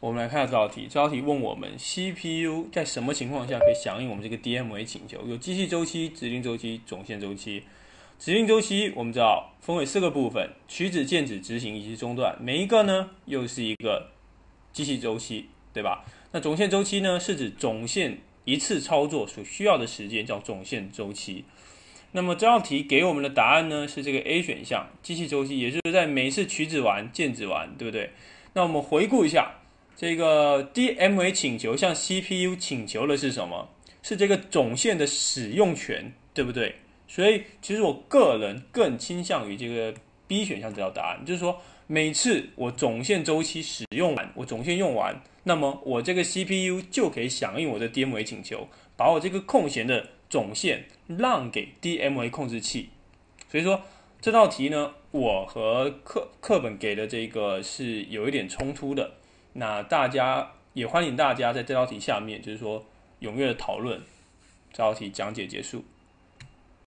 我们来看下这道题。这道题问我们 CPU 在什么情况下可以响应我们这个 DMA 请求？有机器周期、指令周期、总线周期。指令周期我们知道分为四个部分：取址、键址、执行以及中断。每一个呢又是一个机器周期，对吧？那总线周期呢是指总线一次操作所需要的时间叫总线周期。那么这道题给我们的答案呢是这个 A 选项，机器周期，也就是在每次取址完、键址完，对不对？那我们回顾一下，这个 DMA 请求向 CPU 请求的是什么？是这个总线的使用权，对不对？所以其实我个人更倾向于这个 B 选项这道答案，就是说每次我总线周期使用完，我总线用完，那么我这个 CPU 就可以响应我的 DMA 请求，把我这个空闲的总线让给 DMA 控制器。所以说这道题呢，我和课课本给的这个是有一点冲突的。那大家也欢迎大家在这道题下面，就是说踊跃的讨论。这道题讲解结束。